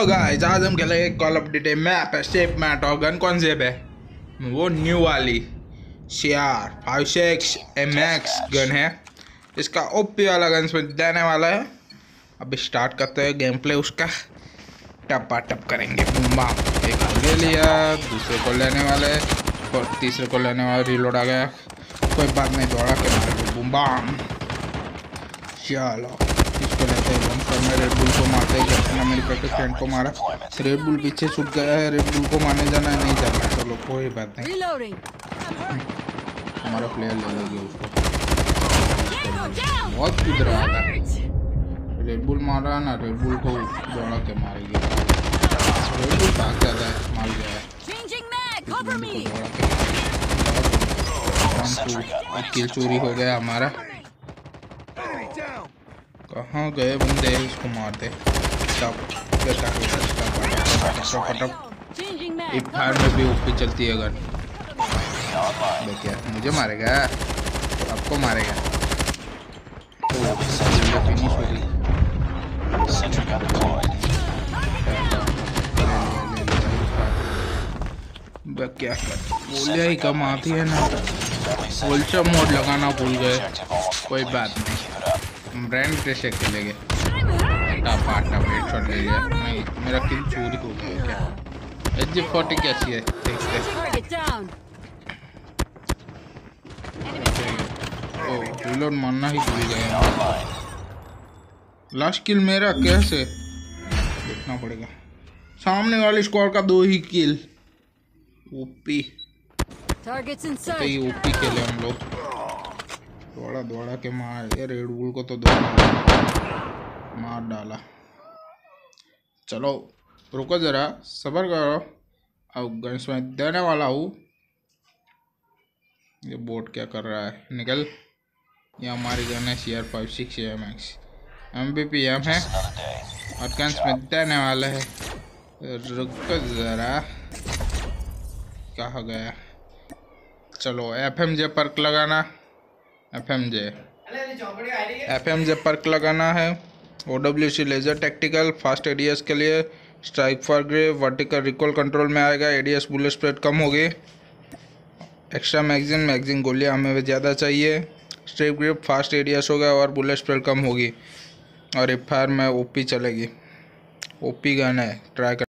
तो गाइस आज हम खेलेंगे कॉल ऑफ़ ड्यूटी मैप है शेप मैट और गन कौन से है? वो न्यू वाली। C R five six M X gun है। इसका ओपी वाला गन इसमें देने वाला है। अभी स्टार्ट करते हैं गेम प्ले उसका। टपा टप करेंगे। बुम्बा एक ले लिया, दूसरे को लेने वाले और तीसरे को लेने वाला रिलोड आ गया। कोई बात नहीं दौड़ा के मारे बुम्बा चलो। इसको लेते हैं बंद करना रेड बुल को मारते हैं कैप्टन अमेरिका के फ्रेंड को मारा। रेड बुल पीछे छूट गया है रेड बुल को मारने जाना है नहीं जाना चलो कोई बात नहीं। हमारा प्लेयर ले लेंगे उसको. बहुत कूद रहा था. रेड बुल मारा ना रेड बुल को दौड़ा के मारेगी। रेड बुल भाग जाता है मार गया है। किल चोरी हो गया हमारा। कहाँ गए बंदे? इसको मार दे. इफ्तार में भी ऊपर चलती है गन देखिए मुझे मारेगा। आपको मारेगा। फिनिश हो गई। क्या गोलियाँ ही कम आती है ना। Sentry मोड लगाना भूल गए। कोई बात नहीं। ब्रांड कैसे खेलेंगे. टापा टापा हेडशॉट ले लिया नहीं मेरा किल चोरी हो गया क्या? एच जी फोर्टी कैसी है देखते हैं। ओ रिलोड मारना ही भूल गए लास्ट किल मेरा कैसे? देखना पड़ेगा। सामने वाले स्क्वाड का दो ही किल ओपी in तो. ओपी खेले हम लोग। दौड़ा दौड़ा के मार, ये रेड बुल को तो दो मार डाला। चलो, रुको जरा, सबर करो। अब गन्स में देने वाला हूँ। ये बोट क्या कर रहा है? निकल। ये हमारी गन है C R five six M X M B P M है। और गन्स में देने वाला है। रुको जरा। कहा गया? चलो एफ़ एम जे पर्क लगाना। F M J F M J perk लगाना है। O W C laser tactical fast ADS के लिए। Strike for grey vertical recoil control में आएगा। एडीएस बुलेट स्प्रेड कम होगी। एक्स्ट्रा मैगजीन मैगजीन गोलियाँ हमें ज़्यादा चाहिए। स्ट्रेप ग्रिप फास्ट एडीएस होगा और बुलेट स्प्रेड कम होगी। और एफ़ में ओपी चलेगी। ओपी गन है। ट्राई कर